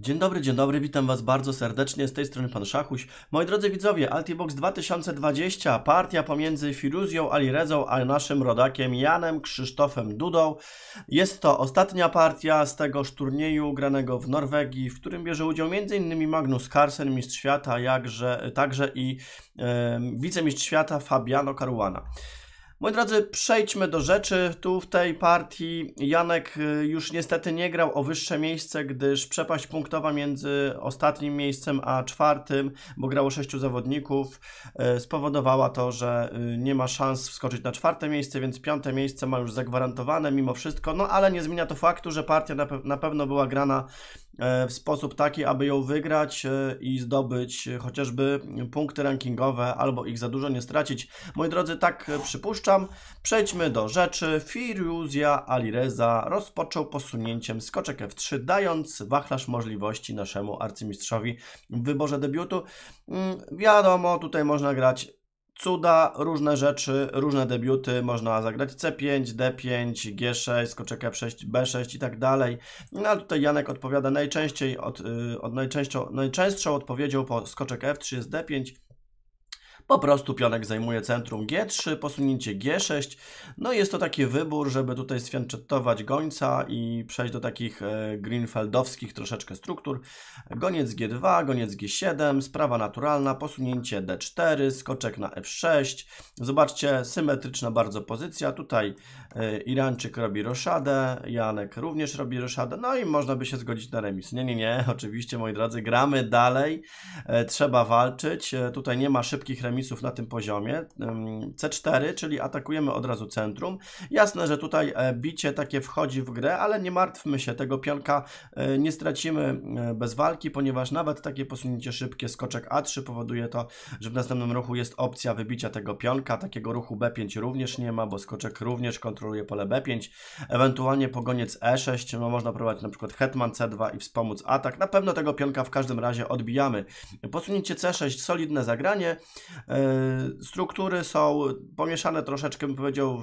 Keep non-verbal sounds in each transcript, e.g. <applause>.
Dzień dobry, dzień dobry, witam Was bardzo serdecznie, z tej strony Pan Szachuś. Moi drodzy widzowie, Altibox 2020, partia pomiędzy Firuzją Alirezą a naszym rodakiem Janem Krzysztofem Dudą. Jest to ostatnia partia z tego turnieju granego w Norwegii, w którym bierze udział m.in. Magnus Carlsen, mistrz świata, jakże, także i e, wicemistrz świata Fabiano Caruana. Moi drodzy, przejdźmy do rzeczy. Tu w tej partii Janek y, już niestety nie grał o wyższe miejsce, gdyż przepaść punktowa między ostatnim miejscem a czwartym, bo grało sześciu zawodników, y, spowodowała to, że y, nie ma szans wskoczyć na czwarte miejsce, więc piąte miejsce ma już zagwarantowane mimo wszystko. No ale nie zmienia to faktu, że partia na, pe na pewno była grana w sposób taki, aby ją wygrać e, i zdobyć chociażby punkty rankingowe albo ich za dużo nie stracić. Moi drodzy, tak przypuszczam. Przejdźmy do rzeczy. Firuzja Alireza rozpoczął posunięciem skoczek F3, dając wachlarz możliwości naszemu arcymistrzowi w wyborze debiutu. Mm, wiadomo, tutaj można grać cuda, różne rzeczy, różne debiuty, można zagrać C5, D5, G6, skoczek F6, B6 i tak dalej. No ale tutaj Janek odpowiada najczęściej, od, y, od najczęstszą odpowiedzią po skoczek F3 jest D5, po prostu pionek zajmuje centrum G3, posunięcie G6. No jest to taki wybór, żeby tutaj sfianczetować gońca i przejść do takich e, greenfeldowskich troszeczkę struktur. Goniec G2, goniec G7, sprawa naturalna, posunięcie D4, skoczek na F6. Zobaczcie, symetryczna bardzo pozycja. Tutaj Irańczyk robi roszadę, Janek również robi roszadę. No i można by się zgodzić na remis. Nie, nie, nie, <laughs> oczywiście moi drodzy, gramy dalej. E, trzeba walczyć. Tutaj nie ma szybkich remisów na tym poziomie. C4, czyli atakujemy od razu centrum. Jasne, że tutaj e, bicie takie wchodzi w grę, ale nie martwmy się, tego pionka e, nie stracimy e, bez walki, ponieważ nawet takie posunięcie szybkie, skoczek A3 powoduje to, że w następnym ruchu jest opcja wybicia tego pionka. Takiego ruchu B5 również nie ma, bo skoczek również kontroluje pole B5. Ewentualnie pogoniec E6, no można prowadzić na przykład hetman C2 i wspomóc atak. Na pewno tego pionka w każdym razie odbijamy. Posunięcie C6, solidne zagranie. E, struktury są pomieszane troszeczkę, bym powiedział,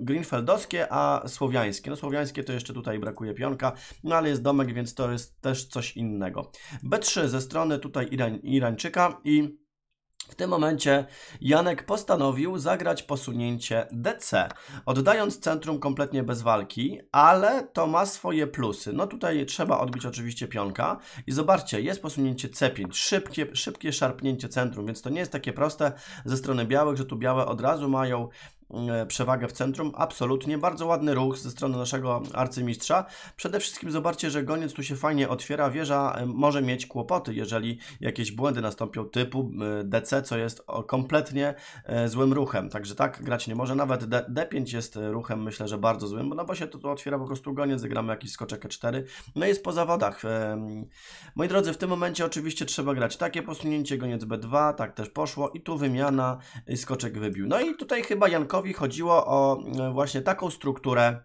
greenfeldowskie, a słowiańskie. No słowiańskie to jeszcze tutaj brakuje pionka, no ale jest domek, więc to jest też coś innego. B3 ze strony tutaj Irań, Irańczyka i w tym momencie Janek postanowił zagrać posunięcie DC, oddając centrum kompletnie bez walki, ale to ma swoje plusy. No tutaj trzeba odbić oczywiście pionka i zobaczcie, jest posunięcie C5, szybkie, szybkie szarpnięcie centrum, więc to nie jest takie proste ze strony białych, że tu białe od razu mają przewagę w centrum. Absolutnie. Bardzo ładny ruch ze strony naszego arcymistrza. Przede wszystkim zobaczcie, że goniec tu się fajnie otwiera. Wieża e, może mieć kłopoty, jeżeli jakieś błędy nastąpią typu e, DC, co jest kompletnie złym ruchem. Także tak grać nie może. Nawet D 5 jest ruchem, myślę, że bardzo złym, no bo się to, to otwiera po prostu goniec, zagramy jakiś skoczek E4. No i jest po zawodach. Moi drodzy, w tym momencie oczywiście trzeba grać takie posunięcie, goniec B2, tak też poszło i tu wymiana, skoczek wybił. No i tutaj chyba Janko chodziło o e, właśnie taką strukturę,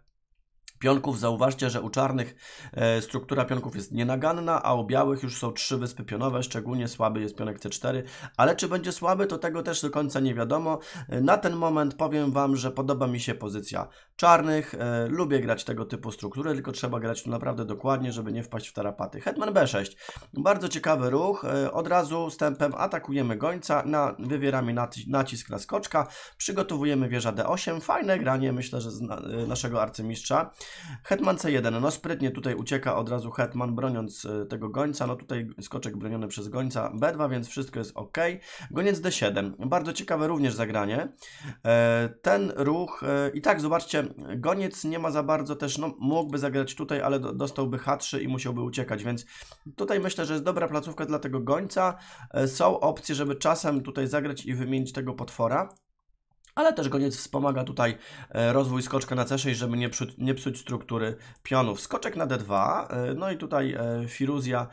pionków. Zauważcie, że u czarnych e, struktura pionków jest nienaganna, a u białych już są trzy wyspy pionowe, szczególnie słaby jest pionek C4, ale czy będzie słaby, to tego też do końca nie wiadomo. E, na ten moment powiem Wam, że podoba mi się pozycja czarnych, e, lubię grać tego typu struktury, tylko trzeba grać tu naprawdę dokładnie, żeby nie wpaść w tarapaty. Hetman B6, bardzo ciekawy ruch, od razu stępem atakujemy gońca, na, wywieramy nacisk na skoczka, przygotowujemy wieża D8, fajne granie, myślę, że z na, naszego arcymistrza. Hetman C1, no sprytnie tutaj ucieka od razu Hetman broniąc e, tego gońca, no tutaj skoczek broniony przez gońca B2, więc wszystko jest ok. Goniec D7, bardzo ciekawe również zagranie. E, ten ruch e, i tak zobaczcie, goniec nie ma za bardzo też, no mógłby zagrać tutaj, ale dostałby H3 i musiałby uciekać, więc tutaj myślę, że jest dobra placówka dla tego gońca. Są opcje, żeby czasem tutaj zagrać i wymienić tego potwora ale też goniec wspomaga tutaj e, rozwój skoczka na C6, żeby nie, nie psuć struktury pionów. Skoczek na D2, e, no i tutaj e, Firuzja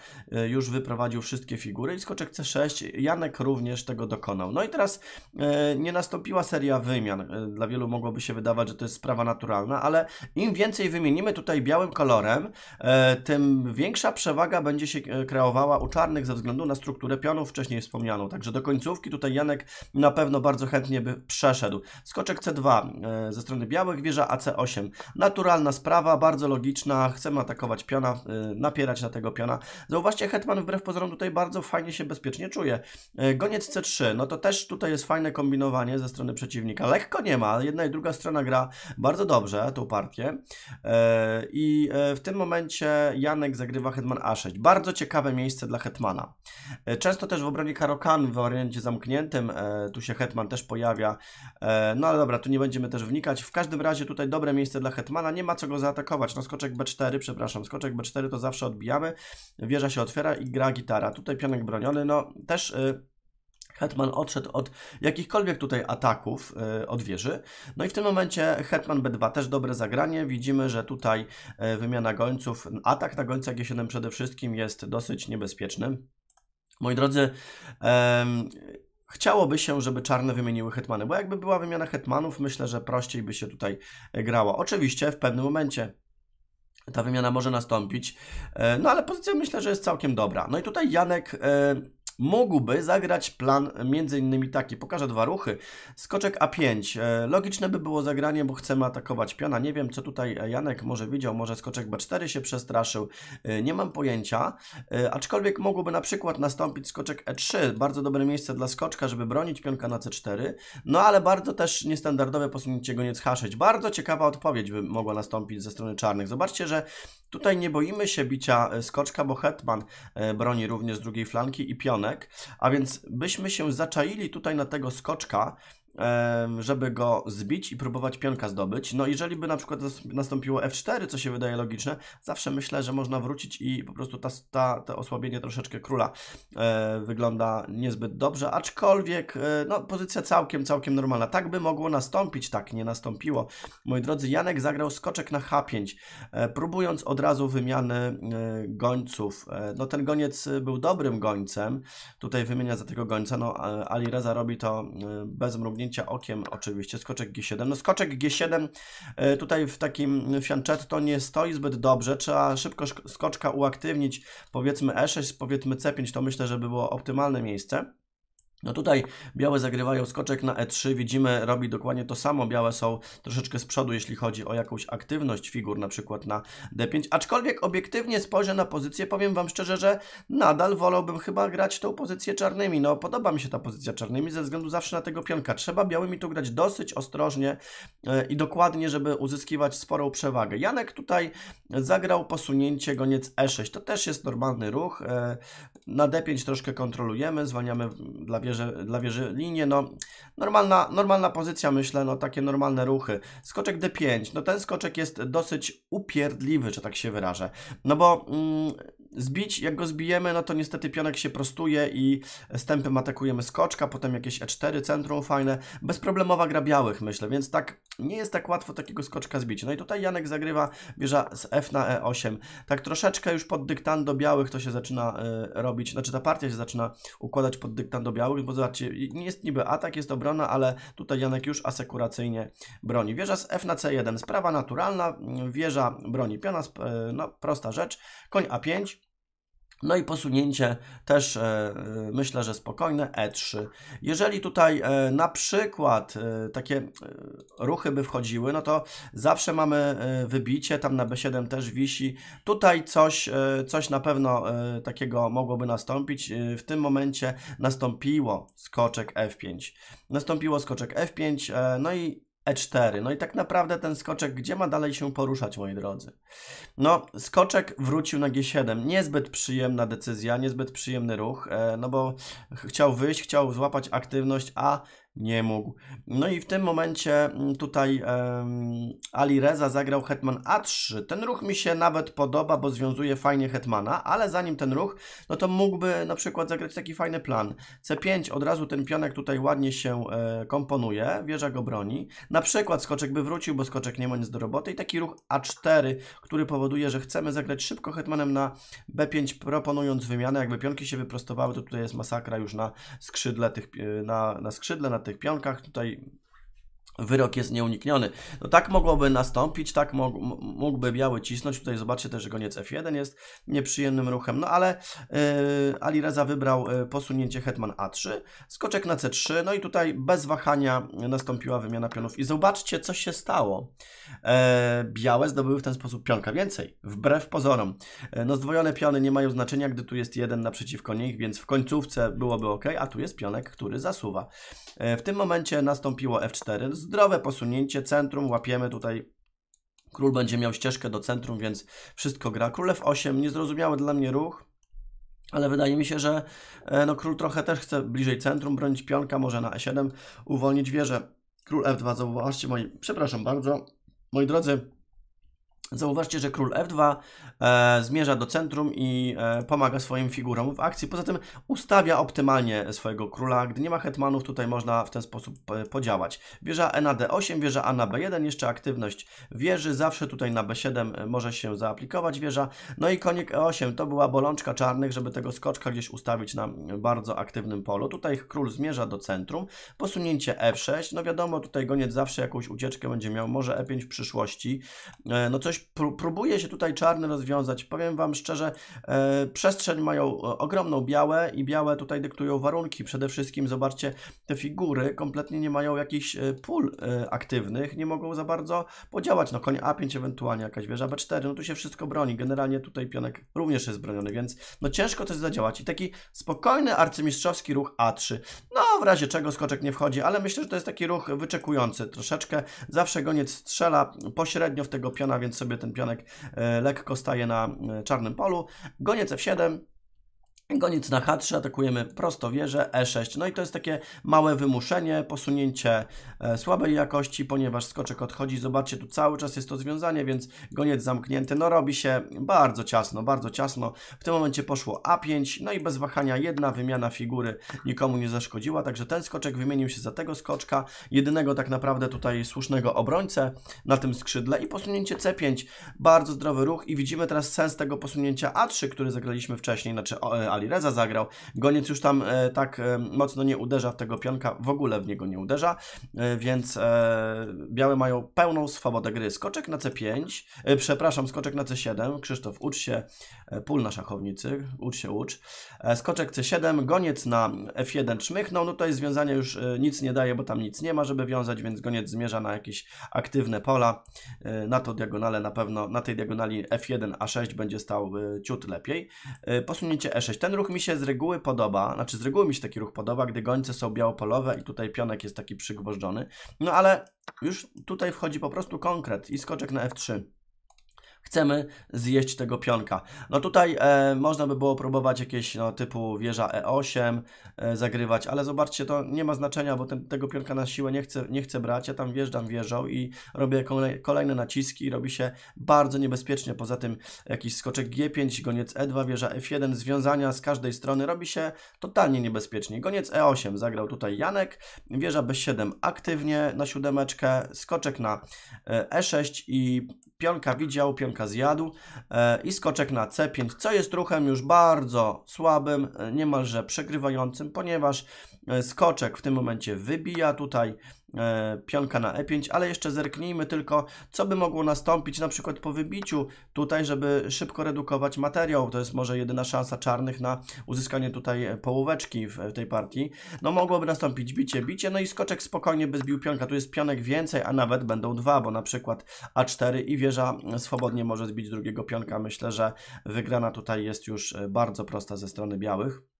już wyprowadził wszystkie figury i skoczek C6, Janek również tego dokonał. No i teraz nie nastąpiła seria wymian. Dla wielu mogłoby się wydawać, że to jest sprawa naturalna, ale im więcej wymienimy tutaj białym kolorem, tym większa przewaga będzie się kreowała u czarnych ze względu na strukturę pionów wcześniej wspomnianą. Także do końcówki tutaj Janek na pewno bardzo chętnie by przeszedł Skoczek C2 e, ze strony białych, wieża AC8. Naturalna sprawa, bardzo logiczna. Chcemy atakować piona, e, napierać na tego piona. Zauważcie, hetman wbrew pozorom tutaj bardzo fajnie się bezpiecznie czuje. E, goniec C3, no to też tutaj jest fajne kombinowanie ze strony przeciwnika. Lekko nie ma, jedna i druga strona gra bardzo dobrze tą partię. I w tym momencie Janek zagrywa hetman A6. Bardzo ciekawe miejsce dla hetmana. Często też w obronie Karokan w wariancie zamkniętym, tu się hetman też pojawia. E, no ale dobra, tu nie będziemy też wnikać. W każdym razie tutaj dobre miejsce dla hetmana, nie ma co go zaatakować. No skoczek B4, przepraszam, skoczek B4 to zawsze odbijamy, wieża się otwiera i gra gitara. Tutaj pionek broniony, no też... Y, Hetman odszedł od jakichkolwiek tutaj ataków y, od wieży. No i w tym momencie Hetman B2 też dobre zagranie. Widzimy, że tutaj y, wymiana gońców, atak na gońca G7 przede wszystkim jest dosyć niebezpieczny. Moi drodzy, Chciałoby się, żeby czarne wymieniły hetmany, bo jakby była wymiana hetmanów, myślę, że prościej by się tutaj grało. Oczywiście w pewnym momencie ta wymiana może nastąpić, e, no ale pozycja myślę, że jest całkiem dobra. No i tutaj Janek e, mógłby zagrać plan między innymi taki. Pokażę dwa ruchy. Skoczek A5. E, logiczne by było zagranie, bo chcemy atakować piona. Nie wiem, co tutaj Janek może widział. Może skoczek B4 się przestraszył. E, nie mam pojęcia. E, aczkolwiek mogłoby na przykład nastąpić skoczek E3. Bardzo dobre miejsce dla skoczka, żeby bronić pionka na C4. No ale bardzo też niestandardowe posunięcie goniec H6. Bardzo ciekawa odpowiedź by mogła nastąpić ze strony czarnych. Zobaczcie, że tutaj nie boimy się bicia skoczka, bo hetman broni również z drugiej flanki i a więc byśmy się zaczaili tutaj na tego skoczka, żeby go zbić i próbować pionka zdobyć. No jeżeli by na przykład nastąpiło F4, co się wydaje logiczne, zawsze myślę, że można wrócić i po prostu ta, ta, to osłabienie troszeczkę króla e, wygląda niezbyt dobrze, aczkolwiek e, no, pozycja całkiem, całkiem normalna. Tak by mogło nastąpić, tak nie nastąpiło. Moi drodzy, Janek zagrał skoczek na H5, e, próbując od razu wymiany gońców. No ten goniec był dobrym gońcem, tutaj wymienia za tego gońca, no Ali Reza robi to bez mrugnięcia mrugnięcia okiem oczywiście, skoczek G7. No skoczek G7 e, tutaj w takim fianczetto nie stoi zbyt dobrze, trzeba szybko skoczka uaktywnić, powiedzmy E6, powiedzmy C5, to myślę, że by było optymalne miejsce. No tutaj białe zagrywają skoczek na E3, widzimy, robi dokładnie to samo, białe są troszeczkę z przodu, jeśli chodzi o jakąś aktywność figur, na przykład na D5, aczkolwiek obiektywnie spojrzę na pozycję, powiem Wam szczerze, że nadal wolałbym chyba grać tą pozycję czarnymi, no podoba mi się ta pozycja czarnymi ze względu zawsze na tego pionka, trzeba białymi tu grać dosyć ostrożnie yy, i dokładnie, żeby uzyskiwać sporą przewagę. Janek tutaj zagrał posunięcie goniec E6, to też jest normalny ruch, yy, na D5 troszkę kontrolujemy, zwalniamy dla wieży, dla wieży linię, no normalna, normalna pozycja myślę, no takie normalne ruchy. Skoczek D5, no ten skoczek jest dosyć upierdliwy, że tak się wyrażę, no bo mm, zbić, jak go zbijemy, no to niestety pionek się prostuje i stępem atakujemy skoczka, potem jakieś E4, centrum fajne, bezproblemowa gra białych myślę, więc tak nie jest tak łatwo takiego skoczka zbić. No i tutaj Janek zagrywa wieża z F na E8, tak troszeczkę już pod dyktando białych to się zaczyna y, robić, znaczy ta partia się zaczyna układać pod dyktando białych, bo zobaczcie, nie jest niby atak, jest obrona, ale tutaj Janek już asekuracyjnie broni. Wieża z F na C1, sprawa naturalna, wieża broni. Piona, y, no prosta rzecz, koń A5, no i posunięcie też e, e, myślę, że spokojne E3. Jeżeli tutaj e, na przykład takie ruchy by wchodziły, no to zawsze mamy wybicie, tam na B7 też wisi. Tutaj coś, coś na pewno takiego mogłoby nastąpić. W tym momencie nastąpiło skoczek F5. Nastąpiło skoczek F5, no i E4. No i tak naprawdę ten skoczek, gdzie ma dalej się poruszać, moi drodzy? No, skoczek wrócił na G7. Niezbyt przyjemna decyzja, niezbyt przyjemny ruch, e, no bo chciał wyjść, chciał złapać aktywność, a nie mógł. No i w tym momencie mm, tutaj um, Ali Reza zagrał hetman A3. Ten ruch mi się nawet podoba, bo związuje fajnie hetmana, ale zanim ten ruch, no to mógłby na przykład zagrać taki fajny plan. C5, od razu ten pionek tutaj ładnie się e, komponuje, wieża go broni. Na przykład skoczek by wrócił, bo skoczek nie ma nic do roboty i taki ruch A4, który powoduje, że chcemy zagrać szybko hetmanem na B5, proponując wymianę. Jakby pionki się wyprostowały, to tutaj jest masakra już na skrzydle tych, e, na, na skrzydle, na tych pionkach. Tutaj wyrok jest nieunikniony. No tak mogłoby nastąpić, tak mógł, mógłby biały cisnąć. Tutaj zobaczcie też, że goniec F1 jest nieprzyjemnym ruchem. No ale yy, wybrał yy, posunięcie hetman A3, skoczek na C3, no i tutaj bez wahania nastąpiła wymiana pionów. I zobaczcie, co się stało. E, białe zdobyły w ten sposób pionka więcej, wbrew pozorom. E, no zdwojone piony nie mają znaczenia, gdy tu jest jeden naprzeciwko nich, więc w końcówce byłoby ok, a tu jest pionek, który zasuwa. E, w tym momencie nastąpiło F4, zdrowe posunięcie, centrum, łapiemy tutaj Król będzie miał ścieżkę do centrum, więc wszystko gra. Król F8, niezrozumiały dla mnie ruch, ale wydaje mi się, że no, król trochę też chce bliżej centrum bronić pionka, może na E7 uwolnić wieżę. Król F2, zauważcie moi, przepraszam bardzo, moi drodzy, Zauważcie, że król F2 e, zmierza do centrum i e, pomaga swoim figurom w akcji. Poza tym ustawia optymalnie swojego króla. Gdy nie ma hetmanów, tutaj można w ten sposób e, podziałać. Wieża E na D8, wieża A na B1, jeszcze aktywność wieży. Zawsze tutaj na B7 e, może się zaaplikować wieża. No i konik E8 to była bolączka czarnych, żeby tego skoczka gdzieś ustawić na bardzo aktywnym polu. Tutaj król zmierza do centrum. Posunięcie F6. No wiadomo, tutaj goniec zawsze jakąś ucieczkę będzie miał. Może E5 w przyszłości. E, no coś próbuje się tutaj czarny rozwiązać. Powiem Wam szczerze, e, przestrzeń mają e, ogromną białe i białe tutaj dyktują warunki. Przede wszystkim zobaczcie, te figury kompletnie nie mają jakichś e, pól aktywnych, nie mogą za bardzo podziałać. No koń A5 ewentualnie jakaś wieża B4, no tu się wszystko broni. Generalnie tutaj pionek również jest broniony, więc no ciężko coś zadziałać. I taki spokojny arcymistrzowski ruch A3. No w razie czego skoczek nie wchodzi, ale myślę, że to jest taki ruch wyczekujący troszeczkę. Zawsze goniec strzela pośrednio w tego piona, więc sobie sobie ten pionek e, lekko staje na e, czarnym polu. Goniec F7, Goniec na H3, atakujemy prosto wieżę, E6. No i to jest takie małe wymuszenie, posunięcie e, słabej jakości, ponieważ skoczek odchodzi. Zobaczcie, tu cały czas jest to związanie, więc goniec zamknięty. No robi się bardzo ciasno, bardzo ciasno. W tym momencie poszło A5, no i bez wahania jedna wymiana figury nikomu nie zaszkodziła, także ten skoczek wymienił się za tego skoczka, jedynego tak naprawdę tutaj słusznego obrońcę na tym skrzydle i posunięcie C5. Bardzo zdrowy ruch i widzimy teraz sens tego posunięcia A3, który zagraliśmy wcześniej, znaczy e, Alireza zagrał. Goniec już tam e, tak e, mocno nie uderza w tego pionka, w ogóle w niego nie uderza, e, więc e, białe mają pełną swobodę gry. Skoczek na C5, e, przepraszam, skoczek na C7. Krzysztof, ucz się, pól na szachownicy, ucz się, ucz. E, skoczek C7, goniec na F1 czmychnął, no tutaj związania już e, nic nie daje, bo tam nic nie ma, żeby wiązać, więc goniec zmierza na jakieś aktywne pola. E, na to diagonale na pewno, na tej diagonali F1 A6 będzie stał e, ciut lepiej. E, posunięcie E6. Ten ruch mi się z reguły podoba, znaczy z reguły mi się taki ruch podoba, gdy gońce są białopolowe i tutaj pionek jest taki przygwożdżony. No ale już tutaj wchodzi po prostu konkret i skoczek na F3 chcemy zjeść tego pionka. No tutaj e, można by było próbować jakieś no, typu wieża E8 e, zagrywać, ale zobaczcie, to nie ma znaczenia, bo ten, tego pionka na siłę nie chcę, nie chcę brać. Ja tam wjeżdżam wieżą i robię kolej, kolejne naciski, robi się bardzo niebezpiecznie. Poza tym jakiś skoczek G5, goniec E2, wieża F1, związania z każdej strony robi się totalnie niebezpiecznie. Goniec E8 zagrał tutaj Janek, wieża B7 aktywnie na siódemeczkę, skoczek na E6 i pionka widział, pionka zjadł e, i skoczek na C5, co jest ruchem już bardzo słabym, e, niemalże przegrywającym, ponieważ e, skoczek w tym momencie wybija tutaj pionka na E5, ale jeszcze zerknijmy tylko, co by mogło nastąpić na przykład po wybiciu tutaj, żeby szybko redukować materiał. To jest może jedyna szansa czarnych na uzyskanie tutaj e, połóweczki w, tej partii. No mogłoby nastąpić bicie, bicie, no i skoczek spokojnie by zbił pionka. Tu jest pionek więcej, a nawet będą dwa, bo na przykład A4 i wieża swobodnie może zbić drugiego pionka. Myślę, że wygrana tutaj jest już e, bardzo prosta ze strony białych.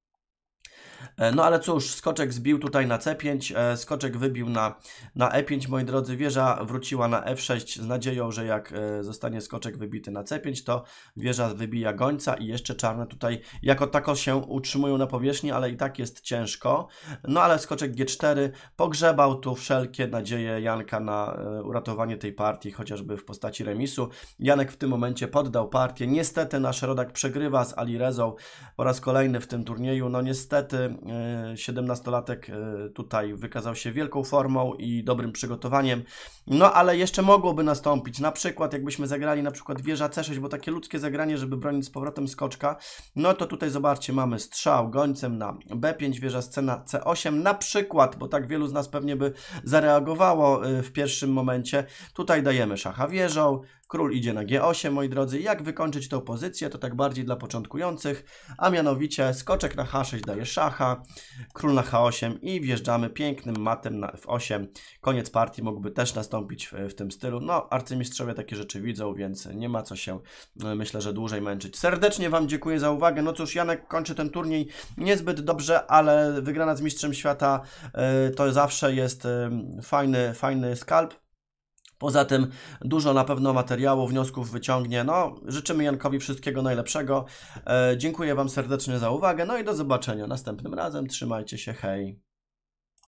E, no ale cóż, skoczek zbił tutaj na C5, e, skoczek wybił na, na E5, moi drodzy, wieża wróciła na F6 z nadzieją, że jak e, zostanie skoczek wybity na C5, to wieża wybija gońca i jeszcze czarne tutaj jako tako się utrzymują na powierzchni, ale i tak jest ciężko. No ale skoczek G4 pogrzebał tu wszelkie nadzieje Janka na uratowanie tej partii, chociażby w postaci remisu. Janek w tym momencie poddał partię. Niestety nasz rodak przegrywa z Alirezą po raz kolejny w tym turnieju. No niestety e, 17-latek e, tutaj wykazał się wielką formą i dobrym przygotowaniem. No ale jeszcze mogłoby nastąpić, na przykład jakbyśmy zagrali na przykład wieża C6, bo takie ludzkie zagranie, żeby bronić z powrotem skoczka, no to tutaj zobaczcie, mamy strzał gońcem na B5, wieża scena C8 na przykład, bo tak wielu z nas pewnie by zareagowało y, w pierwszym momencie. Tutaj dajemy szacha wieżą, król idzie na G8, moi drodzy. Jak wykończyć tą pozycję, to tak bardziej dla początkujących, a mianowicie skoczek na H6 daje szacha, król na H8 i wjeżdżamy pięknym matem na F8. Koniec partii mógłby też nastąpić w, w tym stylu. No, arcymistrzowie takie rzeczy widzą, więc nie ma co się, y, myślę, że dłużej męczyć. Serdecznie Wam dziękuję za uwagę. No cóż, Janek kończy ten turniej niezbyt dobrze, ale wygrana z mistrzem świata y, to zawsze jest y, fajny, fajny skalp. Poza tym dużo na pewno materiału, wniosków wyciągnie. No, życzymy Jankowi wszystkiego najlepszego. E, dziękuję Wam serdecznie za uwagę. No i do zobaczenia następnym razem. Trzymajcie się, hej.